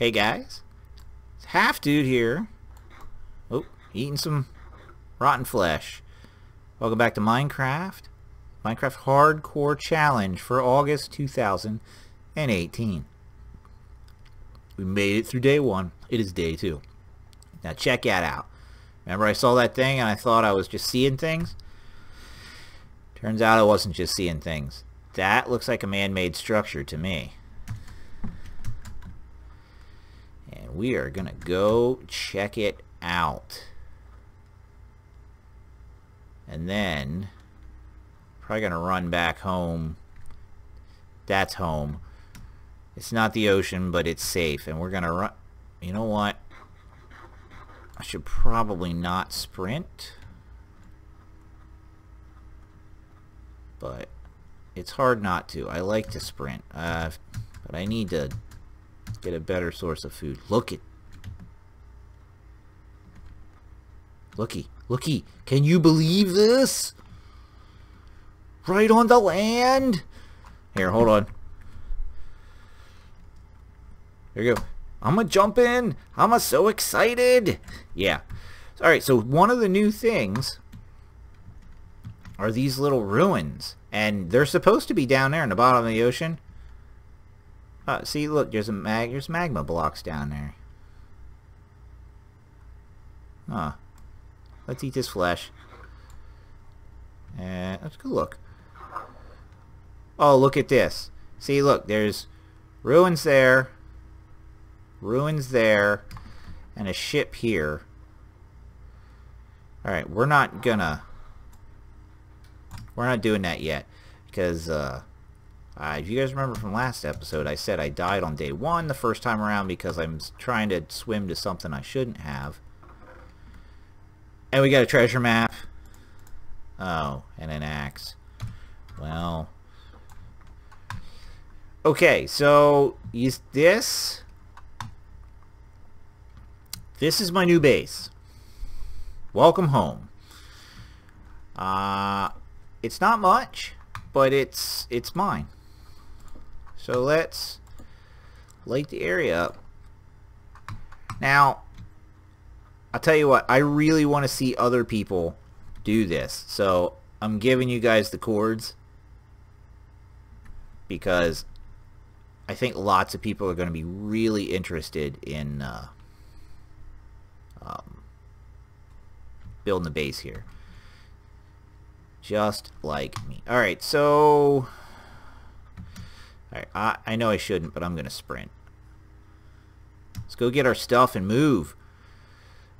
Hey guys, it's Half Dude here. Oh, eating some rotten flesh. Welcome back to Minecraft. Minecraft Hardcore Challenge for August 2018. We made it through day one. It is day two. Now check that out. Remember I saw that thing and I thought I was just seeing things? Turns out I wasn't just seeing things. That looks like a man-made structure to me. And we are going to go check it out. And then, probably going to run back home. That's home. It's not the ocean, but it's safe. And we're going to run... You know what? I should probably not sprint. But it's hard not to. I like to sprint. Uh, but I need to get a better source of food. Look it. Looky. Looky. Can you believe this? Right on the land. Here, hold on. There you go. I'm gonna jump in. I'm so excited. Yeah. Alright, so one of the new things are these little ruins. And they're supposed to be down there in the bottom of the ocean. Uh, see, look, there's a mag there's magma blocks down there. Huh. Let's eat this flesh. And let's go look. Oh, look at this. See, look, there's ruins there, ruins there, and a ship here. Alright, we're not gonna we're not doing that yet because uh, uh, if you guys remember from last episode, I said I died on day one the first time around because I'm trying to swim to something I shouldn't have. And we got a treasure map. Oh, and an axe. Well. Okay, so is this... This is my new base. Welcome home. Uh, it's not much, but it's it's mine. So let's light the area up. Now, I'll tell you what, I really want to see other people do this. So I'm giving you guys the coords because I think lots of people are going to be really interested in uh, um, building the base here. Just like me. Alright, so... I, I know I shouldn't, but I'm going to sprint. Let's go get our stuff and move.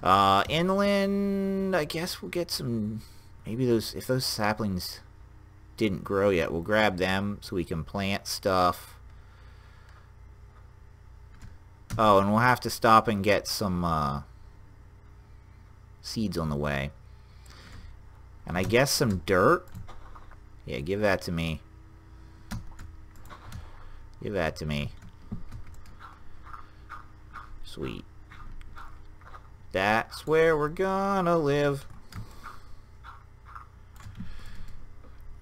Uh, inland, I guess we'll get some... Maybe those... If those saplings didn't grow yet, we'll grab them so we can plant stuff. Oh, and we'll have to stop and get some uh, seeds on the way. And I guess some dirt. Yeah, give that to me. Give that to me. Sweet. That's where we're gonna live.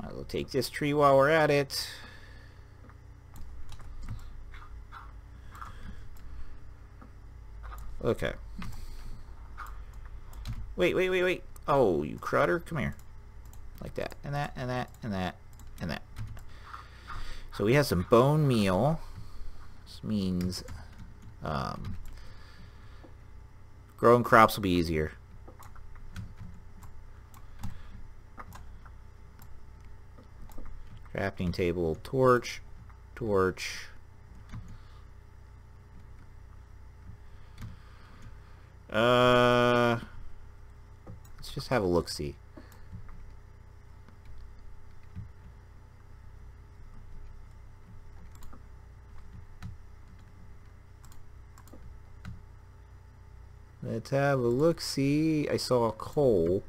Might as well take this tree while we're at it. Okay. Wait, wait, wait, wait. Oh, you crutter, come here. Like that, and that, and that, and that, and that. So we have some bone meal. This means um, growing crops will be easier. Crafting table, torch, torch. Uh... Let's just have a look-see. Let's have a look-see. I saw coal.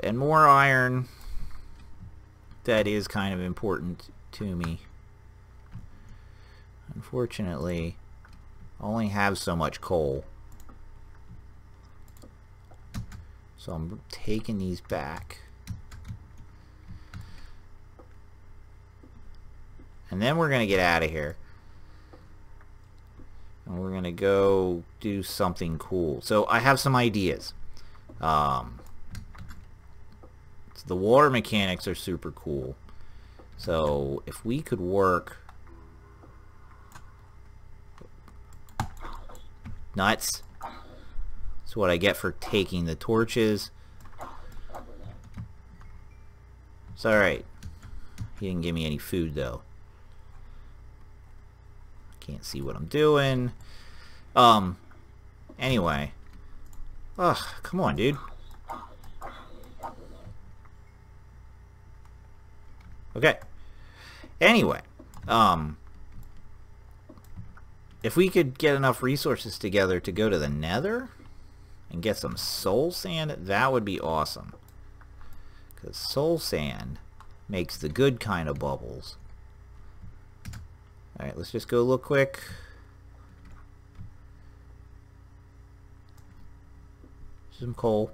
And more iron. That is kind of important to me. Unfortunately, I only have so much coal. So I'm taking these back. And then we're going to get out of here. And we're going to go do something cool. So I have some ideas. Um, so the water mechanics are super cool. So if we could work... Nuts. That's what I get for taking the torches. It's alright. He didn't give me any food though. Can't see what I'm doing. Um, anyway. Ugh, come on, dude. Okay. Anyway, um, if we could get enough resources together to go to the nether and get some soul sand, that would be awesome. Because soul sand makes the good kind of bubbles. Alright, let's just go look quick. Some coal.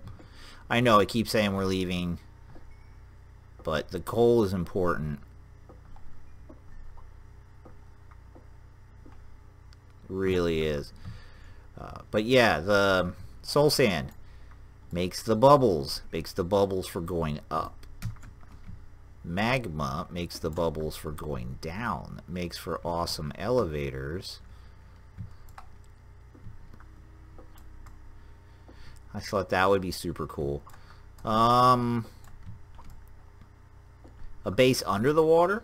I know I keep saying we're leaving, but the coal is important. really is. Uh, but yeah, the soul sand makes the bubbles, makes the bubbles for going up magma makes the bubbles for going down makes for awesome elevators. I thought that would be super cool. Um a base under the water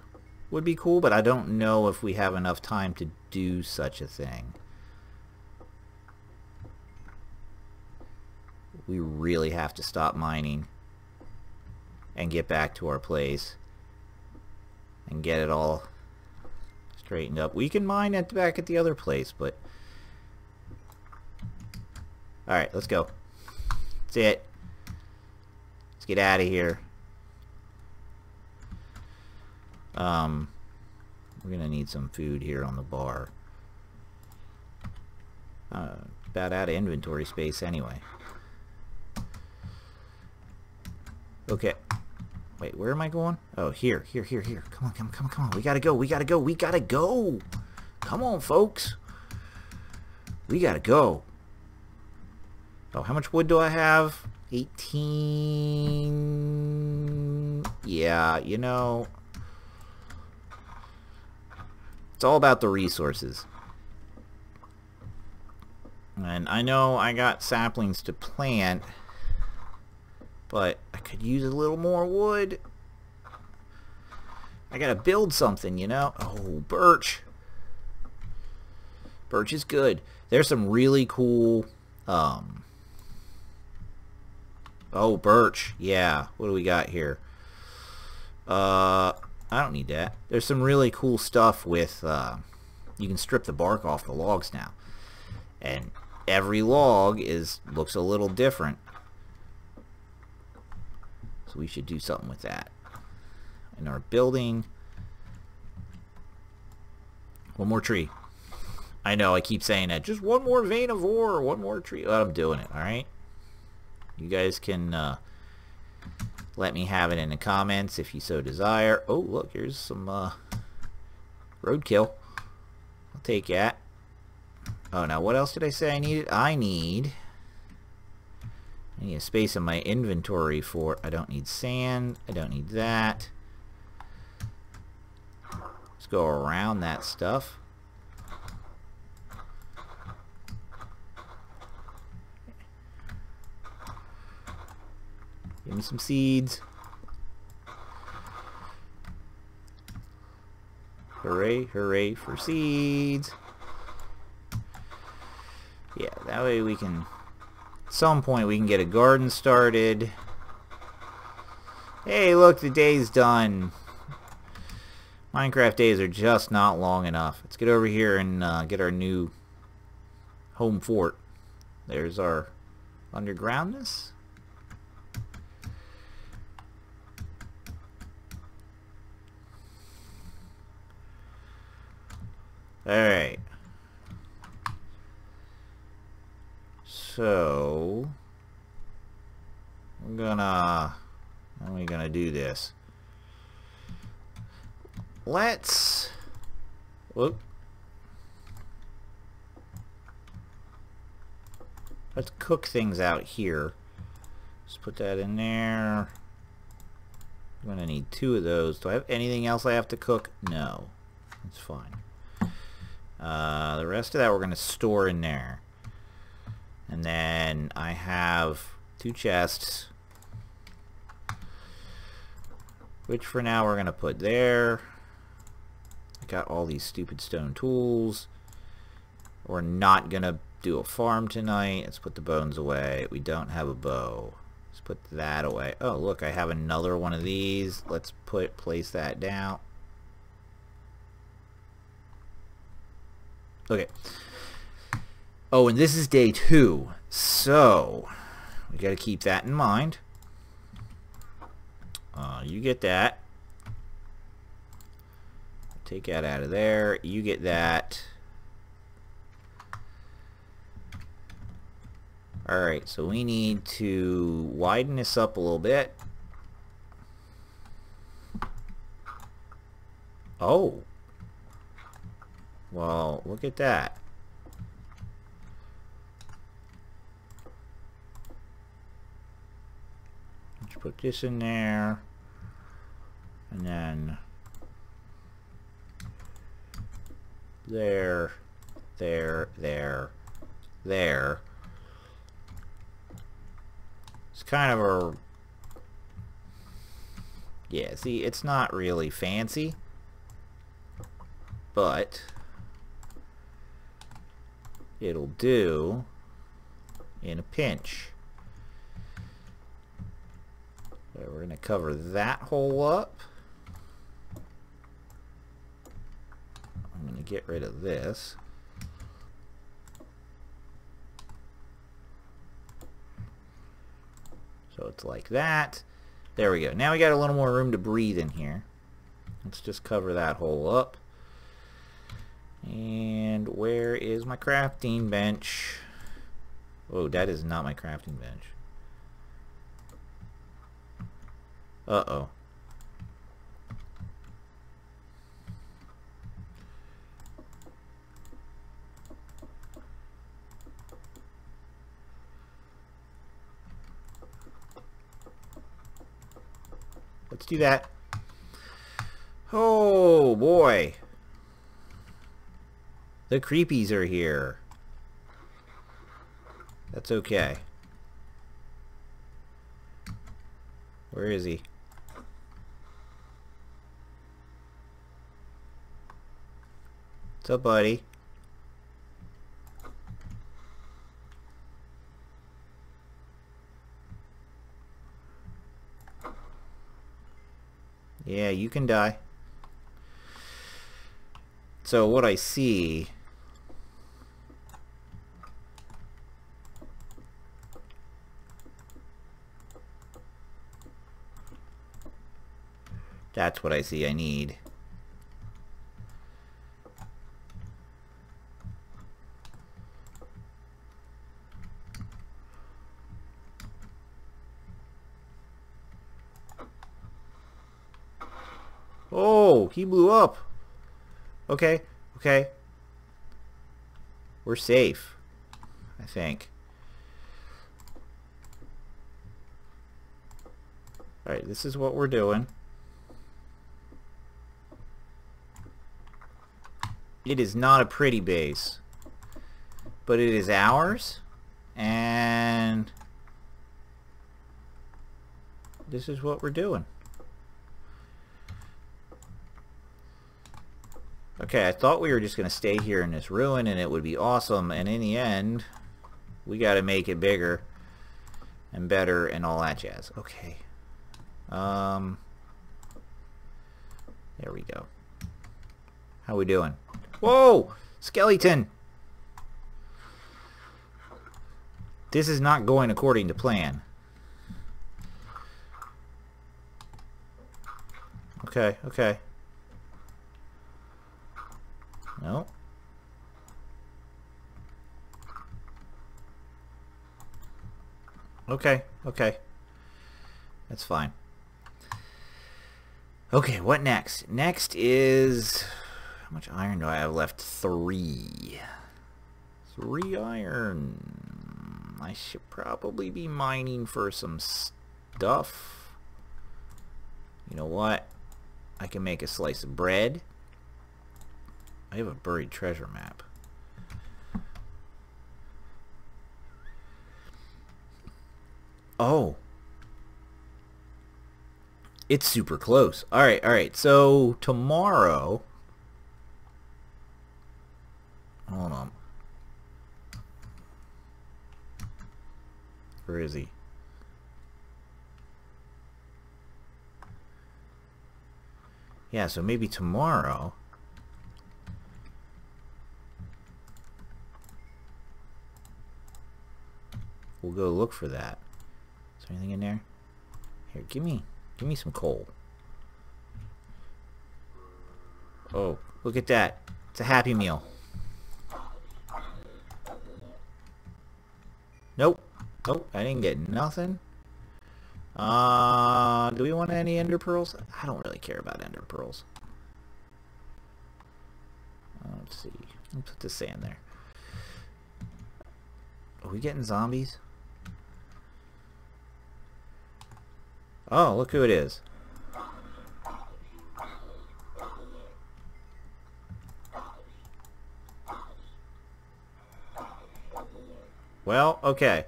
would be cool but I don't know if we have enough time to do such a thing. We really have to stop mining and get back to our place and get it all straightened up. We can mine it back at the other place, but alright, let's go. That's it. Let's get out of here. Um, we're gonna need some food here on the bar. Uh, about out of inventory space anyway. Okay. Wait, where am I going? Oh, here, here, here, here. Come on, come on, come on, come on. We gotta go, we gotta go, we gotta go. Come on, folks. We gotta go. Oh, how much wood do I have? 18... Yeah, you know... It's all about the resources. And I know I got saplings to plant... But I could use a little more wood. I gotta build something, you know? Oh, birch. Birch is good. There's some really cool... Um, oh, birch. Yeah. What do we got here? Uh, I don't need that. There's some really cool stuff with... Uh, you can strip the bark off the logs now. And every log is looks a little different we should do something with that. In our building. One more tree. I know, I keep saying that. Just one more vein of ore, one more tree. I'm doing it, alright? You guys can uh, let me have it in the comments if you so desire. Oh, look, here's some uh, roadkill. I'll take that. Oh, now what else did I say I needed? I need I need a space in my inventory for, I don't need sand, I don't need that. Let's go around that stuff. Give me some seeds. Hooray, hooray for seeds. Yeah, that way we can some point we can get a garden started. Hey, look, the day's done. Minecraft days are just not long enough. Let's get over here and uh, get our new home fort. There's our undergroundness. Alright. So, we're gonna, how are we gonna do this? Let's, Whoop. Let's cook things out here. Just put that in there. I'm to need two of those. Do I have anything else I have to cook? No. That's fine. Uh, the rest of that we're to store in there. And then I have two chests. Which for now we're going to put there. I got all these stupid stone tools. We're not going to do a farm tonight. Let's put the bones away. We don't have a bow. Let's put that away. Oh, look, I have another one of these. Let's put place that down. Okay. Oh, and this is day two. So, we got to keep that in mind. Uh, you get that. Take that out of there. You get that. Alright, so we need to widen this up a little bit. Oh. Well, look at that. Let's put this in there. And then there, there, there, there. It's kind of a... Yeah, see, it's not really fancy. But... It'll do in a pinch. So we're going to cover that hole up. I'm going to get rid of this. So it's like that. There we go. Now we got a little more room to breathe in here. Let's just cover that hole up. And where is my crafting bench? Oh, that is not my crafting bench. Uh-oh. Let's do that. Oh, boy. The creepies are here. That's okay. Where is he? What's up, buddy? Yeah, you can die. So what I see... That's what I see I need. Oh, he blew up. Okay, okay. We're safe, I think. Alright, this is what we're doing. It is not a pretty base. But it is ours. And this is what we're doing. Okay, I thought we were just going to stay here in this ruin and it would be awesome. And in the end, we got to make it bigger and better and all that jazz. Okay. Um, there we go. How we doing? Whoa! Skeleton! This is not going according to plan. Okay, okay. No. Okay, okay. That's fine. Okay, what next? Next is... How much iron do I have left? Three. Three iron. I should probably be mining for some stuff. You know what? I can make a slice of bread. I have a buried treasure map. Oh. It's super close. Alright, alright. So, tomorrow... Hold on. Where is he? Yeah, so maybe tomorrow... go look for that. Is there anything in there? Here, give me, give me some coal. Oh, look at that. It's a Happy Meal. Nope. Nope, I didn't get nothing. Uh, do we want any ender pearls? I don't really care about ender pearls. Uh, let's see. Let's put the sand there. Are we getting zombies? Oh, look who it is. Well, okay.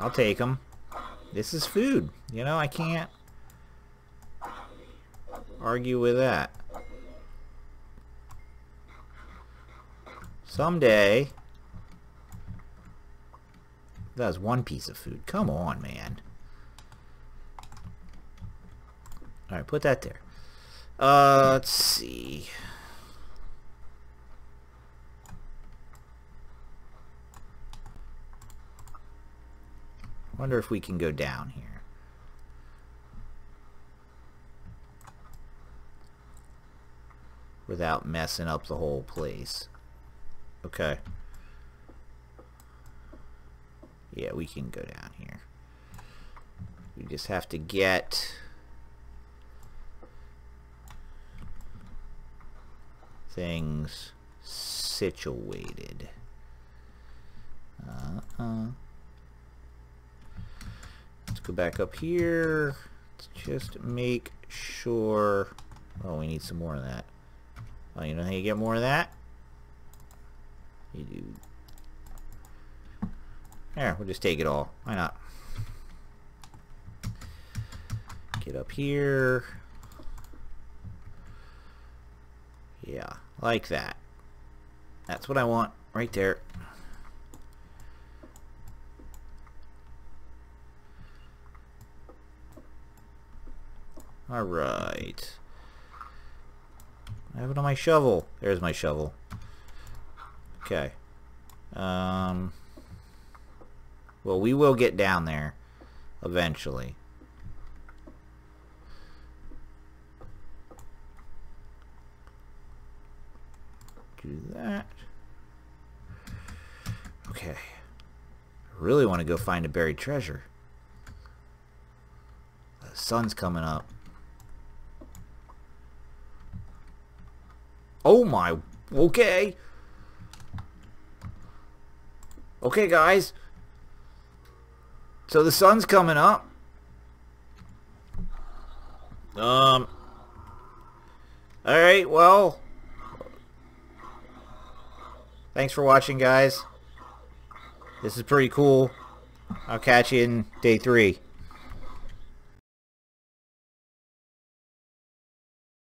I'll take them. This is food. You know, I can't argue with that. Someday, that's one piece of food. Come on, man. Alright, put that there. Uh, let's see. wonder if we can go down here. Without messing up the whole place. Okay. Yeah, we can go down here. We just have to get things situated. Uh-uh. Let's go back up here. Let's just make sure... Oh, we need some more of that. Oh, you know how you get more of that? You do there, we'll just take it all. Why not? Get up here. Yeah, like that. That's what I want right there. Alright. I have it on my shovel. There's my shovel. Okay. Um... Well, we will get down there eventually. Do that. Okay. I really want to go find a buried treasure. The sun's coming up. Oh my... Okay. Okay, guys. So the sun's coming up. Um. Alright, well. Thanks for watching, guys. This is pretty cool. I'll catch you in day three.